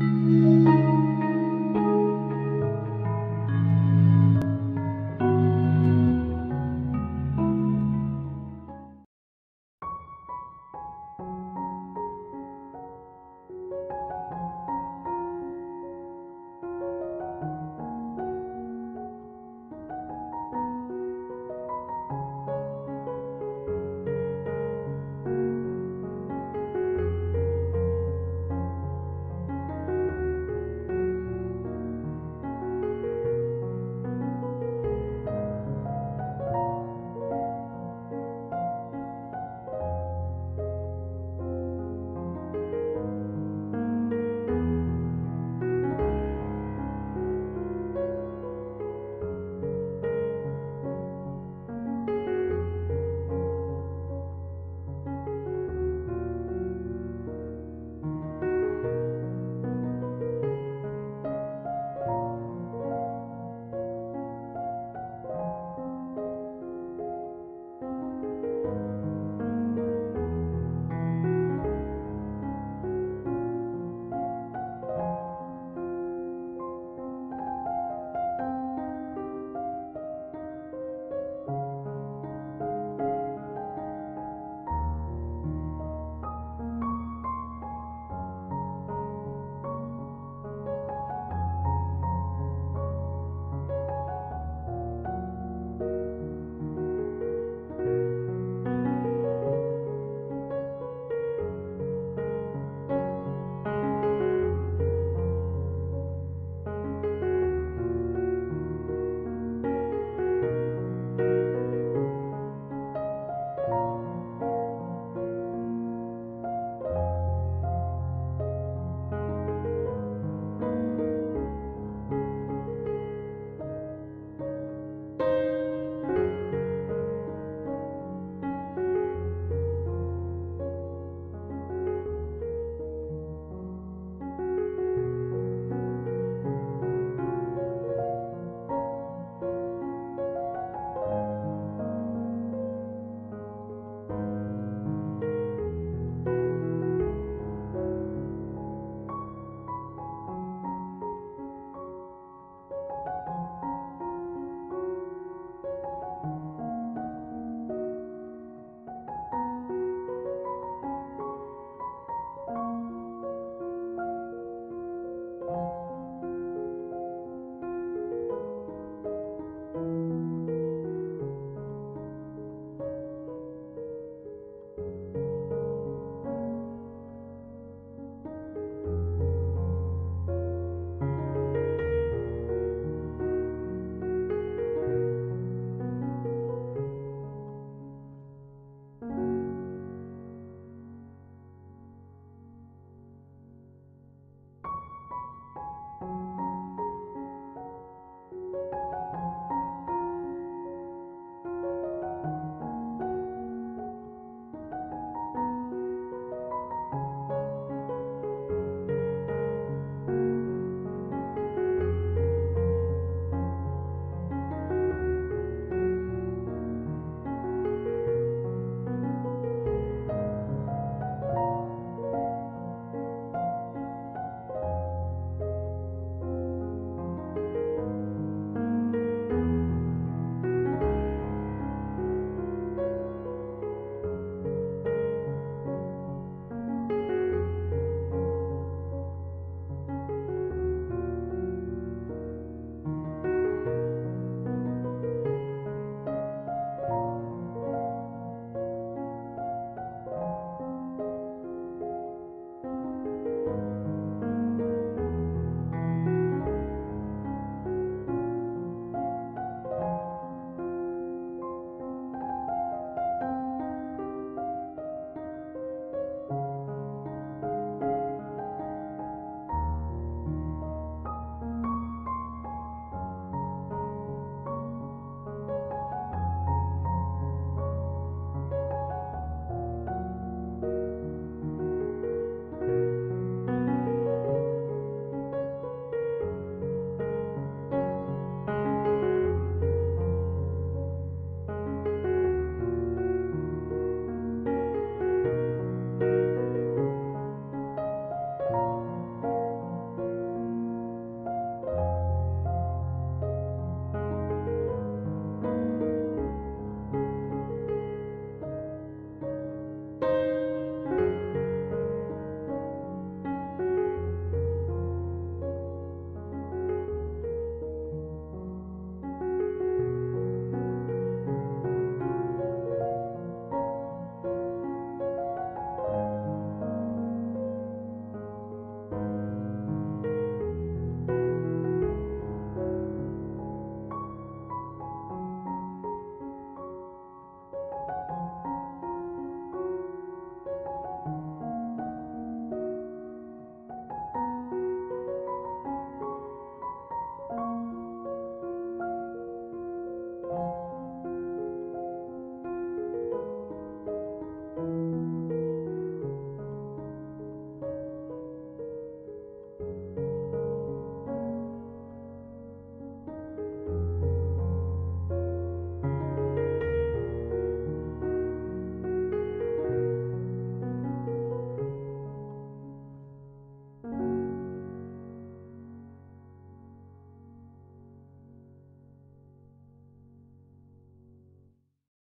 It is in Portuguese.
Música